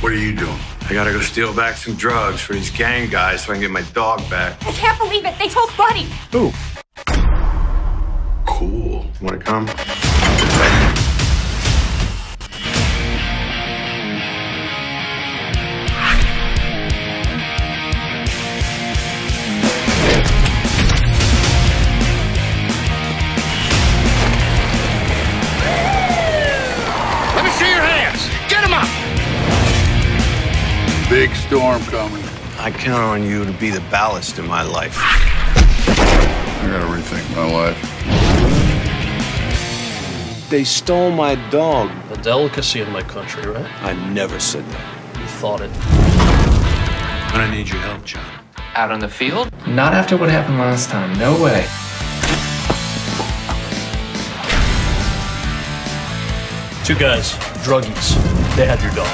What are you doing? I gotta go steal back some drugs for these gang guys so I can get my dog back. I can't believe it. They told Buddy. Who? Cool. Wanna come? Big storm coming. I count on you to be the ballast in my life. I gotta rethink my life. They stole my dog. A delicacy in my country, right? I never said that. You thought it. I'm need your help, John. Out on the field? Not after what happened last time. No way. Two guys, druggies. They had your dog.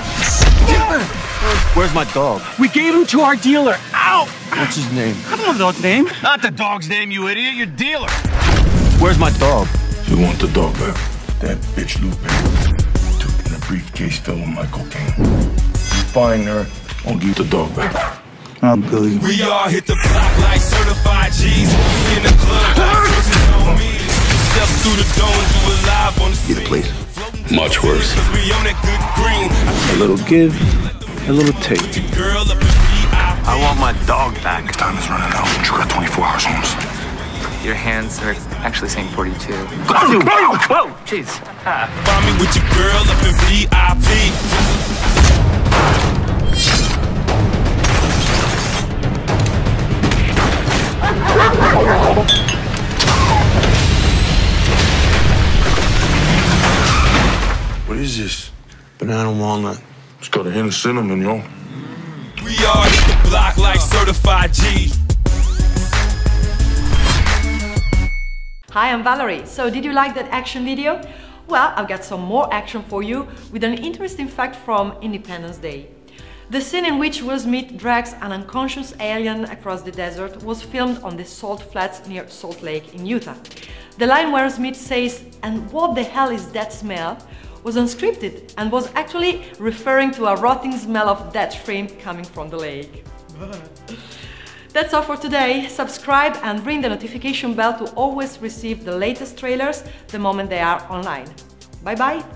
Where's my dog? We gave him to our dealer. Ow! What's his name? I don't know the dog's name. Not the dog's name, you idiot. Your dealer. Where's my dog? You want the dog back? That bitch Lupe took in a briefcase filled with my cocaine. Find her, I'll give the dog back. I'm Billy. We all hit the block like certified G's. We in the club like on me. Step through the door and you alive on the Either scene. place. Much worse. Cause we on that good green. A little give, a little take. Girl up in VIP. I want my dog back. Time is running out. You got 24 hours, Holmes. Your hands are actually saying 42. Whoa! Jeez. Find me with your girl up in VIP. What is this? Banana walnut. It's got a hint of cinnamon, yo. We all hit the block like certified G. Hi, I'm Valerie. So, did you like that action video? Well, I've got some more action for you with an interesting fact from Independence Day. The scene in which Will Smith drags an unconscious alien across the desert was filmed on the Salt Flats near Salt Lake in Utah. The line where Smith says, And what the hell is that smell? Was unscripted and was actually referring to a rotting smell of dead shrimp coming from the lake. That's all for today. Subscribe and ring the notification bell to always receive the latest trailers the moment they are online. Bye bye!